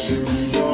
Şimdi